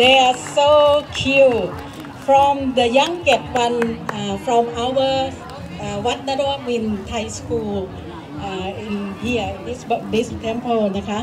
they are so cute. From the youngest one uh, from our uh, Wat Narawin Thai School uh, in here this this temple นะคะ.